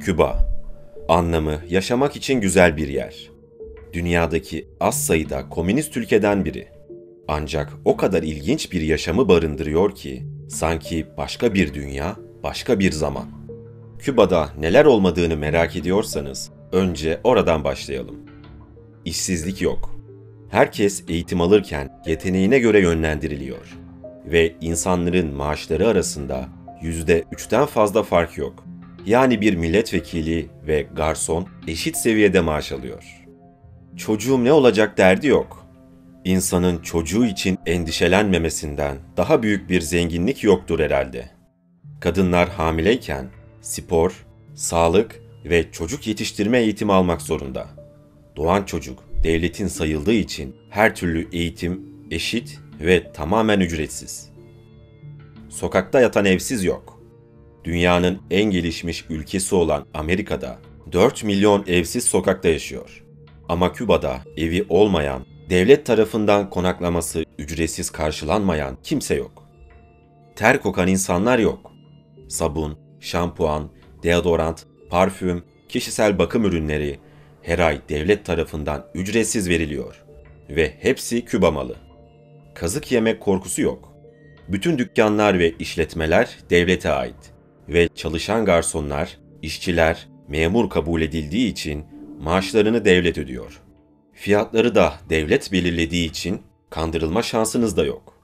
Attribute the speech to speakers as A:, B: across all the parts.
A: Küba Anlamı yaşamak için güzel bir yer. Dünyadaki az sayıda komünist ülkeden biri. Ancak o kadar ilginç bir yaşamı barındırıyor ki sanki başka bir dünya, başka bir zaman. Küba'da neler olmadığını merak ediyorsanız önce oradan başlayalım. İşsizlik yok. Herkes eğitim alırken yeteneğine göre yönlendiriliyor ve insanların maaşları arasında yüzde üçten fazla fark yok. Yani bir milletvekili ve garson eşit seviyede maaş alıyor. Çocuğum ne olacak derdi yok. İnsanın çocuğu için endişelenmemesinden daha büyük bir zenginlik yoktur herhalde. Kadınlar hamileyken spor, sağlık ve çocuk yetiştirme eğitimi almak zorunda. Doğan çocuk devletin sayıldığı için her türlü eğitim eşit ve tamamen ücretsiz. Sokakta yatan evsiz yok. Dünyanın en gelişmiş ülkesi olan Amerika'da 4 milyon evsiz sokakta yaşıyor. Ama Küba'da evi olmayan, devlet tarafından konaklaması ücretsiz karşılanmayan kimse yok. Ter kokan insanlar yok. Sabun, şampuan, deodorant, parfüm, kişisel bakım ürünleri her ay devlet tarafından ücretsiz veriliyor ve hepsi Küba malı. Kazık yemek korkusu yok. Bütün dükkanlar ve işletmeler devlete ait ve çalışan garsonlar, işçiler memur kabul edildiği için maaşlarını devlet ödüyor. Fiyatları da devlet belirlediği için kandırılma şansınız da yok.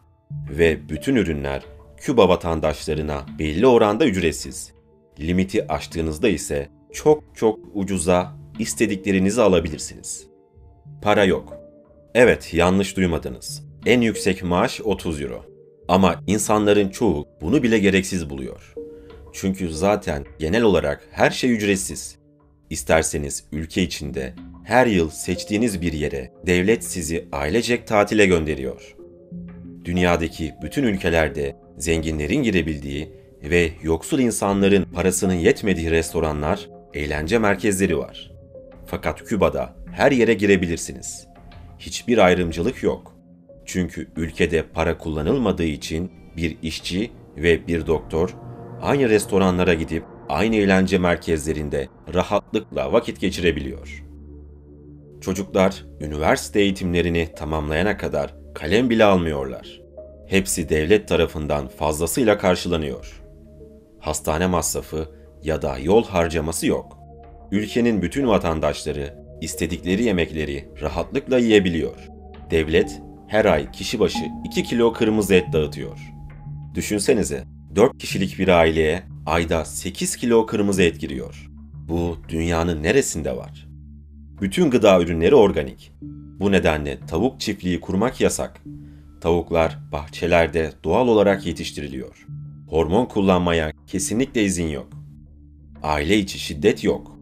A: Ve bütün ürünler Küba vatandaşlarına belli oranda ücretsiz. Limiti aştığınızda ise çok çok ucuza istediklerinizi alabilirsiniz. Para yok. Evet, yanlış duymadınız. En yüksek maaş 30 euro. Ama insanların çoğu bunu bile gereksiz buluyor. Çünkü zaten genel olarak her şey ücretsiz. İsterseniz ülke içinde her yıl seçtiğiniz bir yere devlet sizi ailecek tatile gönderiyor. Dünyadaki bütün ülkelerde zenginlerin girebildiği ve yoksul insanların parasının yetmediği restoranlar, eğlence merkezleri var. Fakat Küba'da her yere girebilirsiniz. Hiçbir ayrımcılık yok. Çünkü ülkede para kullanılmadığı için bir işçi ve bir doktor aynı restoranlara gidip aynı eğlence merkezlerinde rahatlıkla vakit geçirebiliyor. Çocuklar üniversite eğitimlerini tamamlayana kadar kalem bile almıyorlar. Hepsi devlet tarafından fazlasıyla karşılanıyor. Hastane masrafı ya da yol harcaması yok. Ülkenin bütün vatandaşları istedikleri yemekleri rahatlıkla yiyebiliyor. Devlet her ay kişi başı 2 kilo kırmızı et dağıtıyor. Düşünsenize 4 kişilik bir aileye ayda 8 kilo kırmızı et giriyor. Bu dünyanın neresinde var? Bütün gıda ürünleri organik. Bu nedenle tavuk çiftliği kurmak yasak. Tavuklar bahçelerde doğal olarak yetiştiriliyor. Hormon kullanmaya kesinlikle izin yok. Aile içi şiddet yok.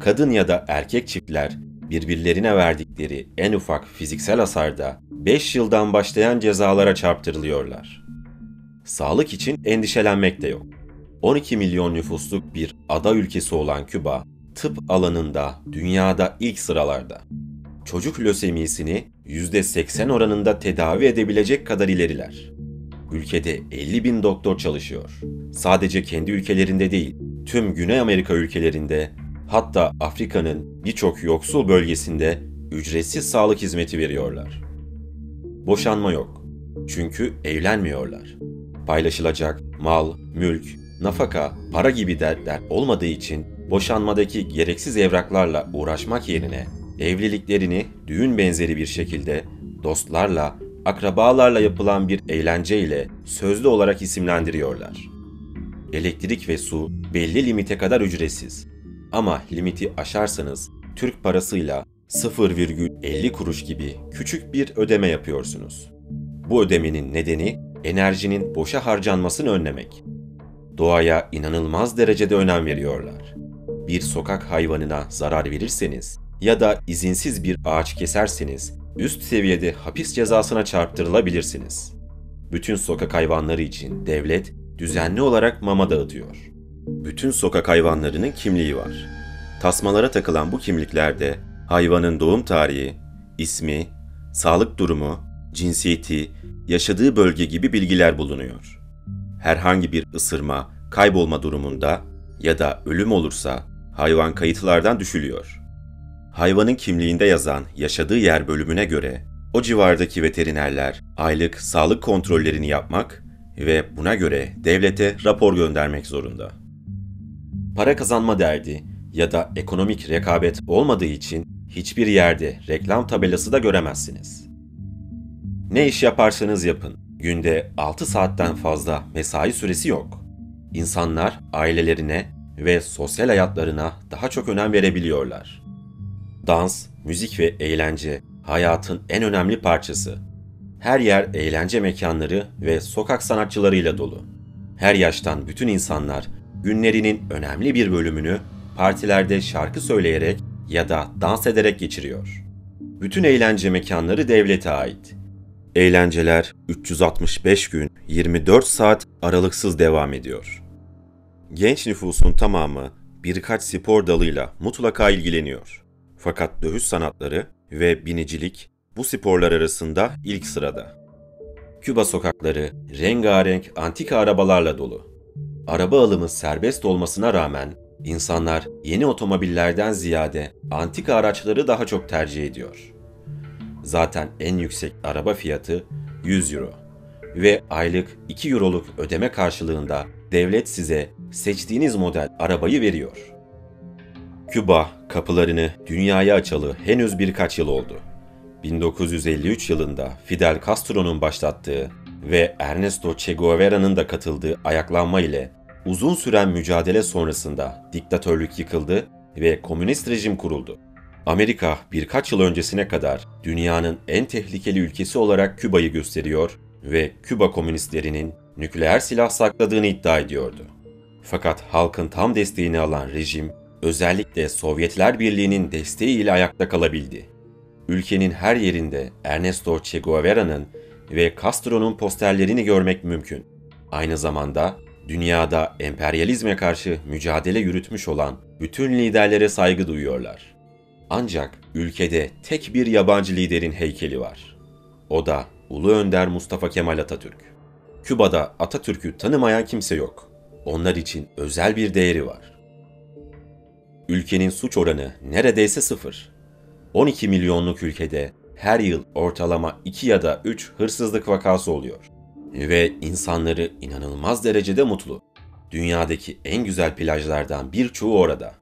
A: Kadın ya da erkek çiftler birbirlerine verdikleri en ufak fiziksel hasarda 5 yıldan başlayan cezalara çarptırılıyorlar. Sağlık için endişelenmek de yok. 12 milyon nüfusluk bir ada ülkesi olan Küba, tıp alanında dünyada ilk sıralarda. Çocuk lösemisini %80 oranında tedavi edebilecek kadar ileriler. Ülkede 50 bin doktor çalışıyor. Sadece kendi ülkelerinde değil, tüm Güney Amerika ülkelerinde, hatta Afrika'nın birçok yoksul bölgesinde ücretsiz sağlık hizmeti veriyorlar. Boşanma yok. Çünkü evlenmiyorlar. Paylaşılacak mal, mülk, nafaka, para gibi dertler olmadığı için boşanmadaki gereksiz evraklarla uğraşmak yerine evliliklerini düğün benzeri bir şekilde dostlarla, akrabalarla yapılan bir eğlenceyle sözlü olarak isimlendiriyorlar. Elektrik ve su belli limite kadar ücretsiz. Ama limiti aşarsanız Türk parasıyla 0,50 kuruş gibi küçük bir ödeme yapıyorsunuz. Bu ödemenin nedeni enerjinin boşa harcanmasını önlemek. Doğaya inanılmaz derecede önem veriyorlar. Bir sokak hayvanına zarar verirseniz ya da izinsiz bir ağaç keserseniz üst seviyede hapis cezasına çarptırılabilirsiniz. Bütün sokak hayvanları için devlet düzenli olarak mama dağıtıyor. Bütün sokak hayvanlarının kimliği var. Tasmalara takılan bu kimliklerde hayvanın doğum tarihi, ismi, sağlık durumu, cinsiyeti, yaşadığı bölge gibi bilgiler bulunuyor. Herhangi bir ısırma, kaybolma durumunda ya da ölüm olursa hayvan kayıtlardan düşülüyor. Hayvanın kimliğinde yazan yaşadığı yer bölümüne göre o civardaki veterinerler aylık sağlık kontrollerini yapmak ve buna göre devlete rapor göndermek zorunda. Para kazanma derdi ya da ekonomik rekabet olmadığı için hiçbir yerde reklam tabelası da göremezsiniz. Ne iş yaparsanız yapın, günde 6 saatten fazla mesai süresi yok. İnsanlar ailelerine ve sosyal hayatlarına daha çok önem verebiliyorlar. Dans, müzik ve eğlence hayatın en önemli parçası. Her yer eğlence mekanları ve sokak sanatçılarıyla dolu. Her yaştan bütün insanlar günlerinin önemli bir bölümünü partilerde şarkı söyleyerek ya da dans ederek geçiriyor. Bütün eğlence mekanları devlete ait. Eğlenceler 365 gün 24 saat aralıksız devam ediyor. Genç nüfusun tamamı birkaç spor dalıyla mutlaka ilgileniyor. Fakat dövüş sanatları ve binicilik bu sporlar arasında ilk sırada. Küba sokakları rengarenk antika arabalarla dolu. Araba alımı serbest olmasına rağmen insanlar yeni otomobillerden ziyade antika araçları daha çok tercih ediyor. Zaten en yüksek araba fiyatı 100 euro ve aylık 2 euroluk ödeme karşılığında devlet size seçtiğiniz model arabayı veriyor. Küba kapılarını dünyaya açalı henüz birkaç yıl oldu. 1953 yılında Fidel Castro'nun başlattığı ve Ernesto Che Guevara'nın da katıldığı ayaklanma ile uzun süren mücadele sonrasında diktatörlük yıkıldı ve komünist rejim kuruldu. Amerika birkaç yıl öncesine kadar dünyanın en tehlikeli ülkesi olarak Küba'yı gösteriyor ve Küba komünistlerinin nükleer silah sakladığını iddia ediyordu. Fakat halkın tam desteğini alan rejim özellikle Sovyetler Birliği'nin desteğiyle ayakta kalabildi. Ülkenin her yerinde Ernesto Che Guevara'nın ve Castro'nun posterlerini görmek mümkün. Aynı zamanda dünyada emperyalizme karşı mücadele yürütmüş olan bütün liderlere saygı duyuyorlar. Ancak ülkede tek bir yabancı liderin heykeli var. O da Ulu Önder Mustafa Kemal Atatürk. Küba'da Atatürk'ü tanımayan kimse yok. Onlar için özel bir değeri var. Ülkenin suç oranı neredeyse sıfır. 12 milyonluk ülkede her yıl ortalama 2 ya da 3 hırsızlık vakası oluyor. Ve insanları inanılmaz derecede mutlu. Dünyadaki en güzel plajlardan birçoğu orada.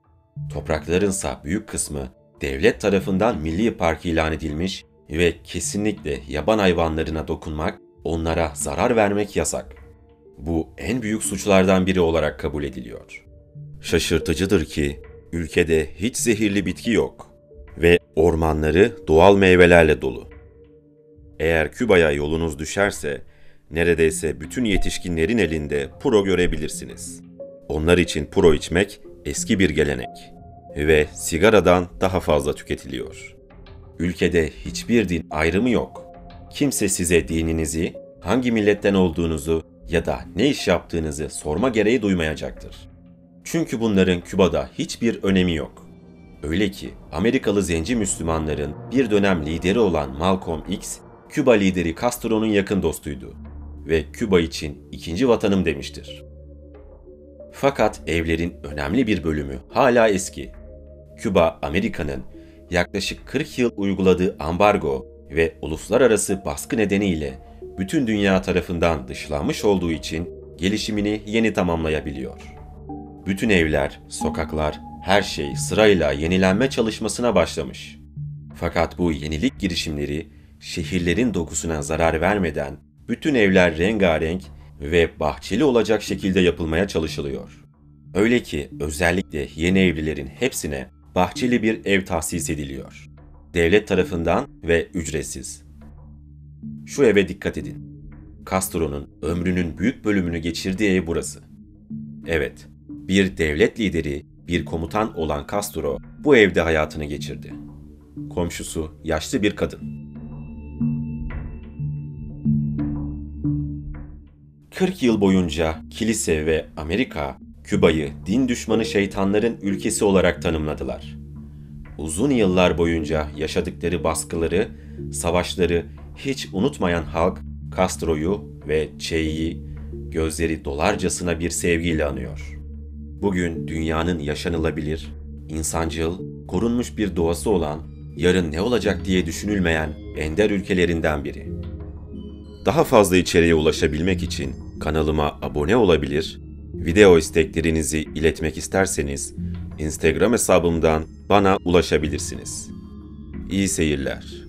A: Topraklarınsa büyük kısmı devlet tarafından milli park ilan edilmiş ve kesinlikle yaban hayvanlarına dokunmak, onlara zarar vermek yasak. Bu en büyük suçlardan biri olarak kabul ediliyor. Şaşırtıcıdır ki ülkede hiç zehirli bitki yok ve ormanları doğal meyvelerle dolu. Eğer Küba'ya yolunuz düşerse neredeyse bütün yetişkinlerin elinde puro görebilirsiniz. Onlar için puro içmek eski bir gelenek ve sigaradan daha fazla tüketiliyor. Ülkede hiçbir din ayrımı yok. Kimse size dininizi, hangi milletten olduğunuzu ya da ne iş yaptığınızı sorma gereği duymayacaktır. Çünkü bunların Küba'da hiçbir önemi yok. Öyle ki Amerikalı zenci Müslümanların bir dönem lideri olan Malcolm X, Küba lideri Castro'nun yakın dostuydu ve Küba için ikinci vatanım demiştir. Fakat evlerin önemli bir bölümü hala eski. Küba, Amerika'nın yaklaşık 40 yıl uyguladığı ambargo ve uluslararası baskı nedeniyle bütün dünya tarafından dışlanmış olduğu için gelişimini yeni tamamlayabiliyor. Bütün evler, sokaklar, her şey sırayla yenilenme çalışmasına başlamış. Fakat bu yenilik girişimleri şehirlerin dokusuna zarar vermeden bütün evler rengarenk ve bahçeli olacak şekilde yapılmaya çalışılıyor. Öyle ki özellikle yeni evlilerin hepsine bahçeli bir ev tahsis ediliyor. Devlet tarafından ve ücretsiz. Şu eve dikkat edin. Castro'nun ömrünün büyük bölümünü geçirdiği ev burası. Evet, bir devlet lideri, bir komutan olan Castro bu evde hayatını geçirdi. Komşusu yaşlı bir kadın. 40 yıl boyunca kilise ve Amerika Küba'yı din düşmanı şeytanların ülkesi olarak tanımladılar. Uzun yıllar boyunca yaşadıkları baskıları, savaşları hiç unutmayan halk Castro'yu ve Che'yi gözleri dolarcasına bir sevgiyle anıyor. Bugün dünyanın yaşanılabilir, insancıl, korunmuş bir doğası olan, yarın ne olacak diye düşünülmeyen ender ülkelerinden biri. Daha fazla içeriğe ulaşabilmek için kanalıma abone olabilir, Video isteklerinizi iletmek isterseniz Instagram hesabımdan bana ulaşabilirsiniz. İyi seyirler.